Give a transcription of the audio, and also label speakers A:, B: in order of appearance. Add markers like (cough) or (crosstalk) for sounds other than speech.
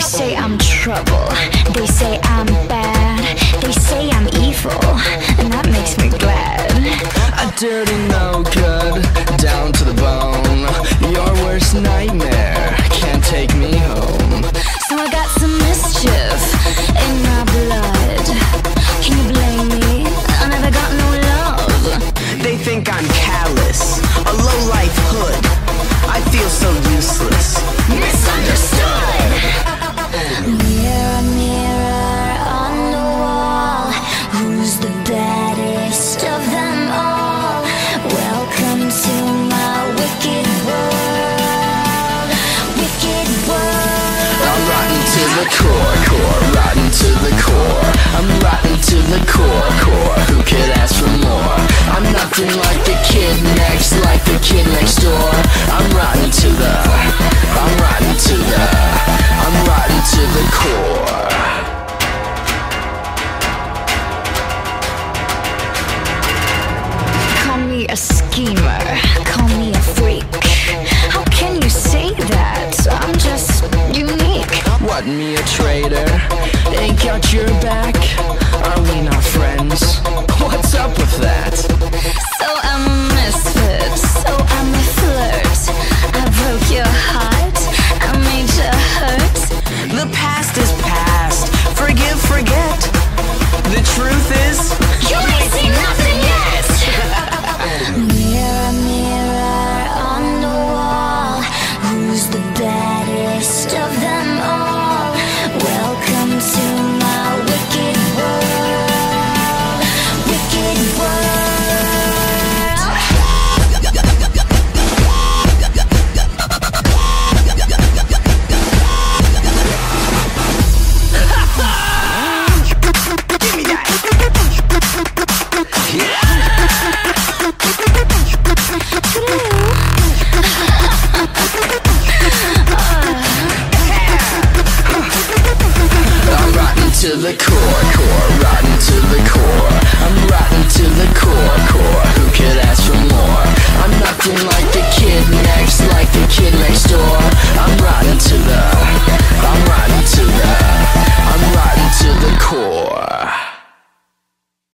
A: say I'm trouble. They say I'm bad. They say I'm evil. And that makes me glad.
B: A dirty no good, down to the bone. Your worst nightmare can't take me home.
A: So I got some mischief in my blood. Can you blame me? I never got no love.
B: They think I'm callous, a low life hood. I feel so useless.
A: Who's the baddest of them all? Welcome to my wicked world, wicked world.
B: I'm rotten to the core, core, rotten to the core. I'm rotten What, me a traitor? Ain't got your back? Are we not friends? (laughs) What's up with that?
A: So I'm a misfit, so I'm a flirt. I broke your heart, I made you hurt.
B: The past is past. Forgive, forget. The truth is,
A: to
B: the core, core, rotten to the core. I'm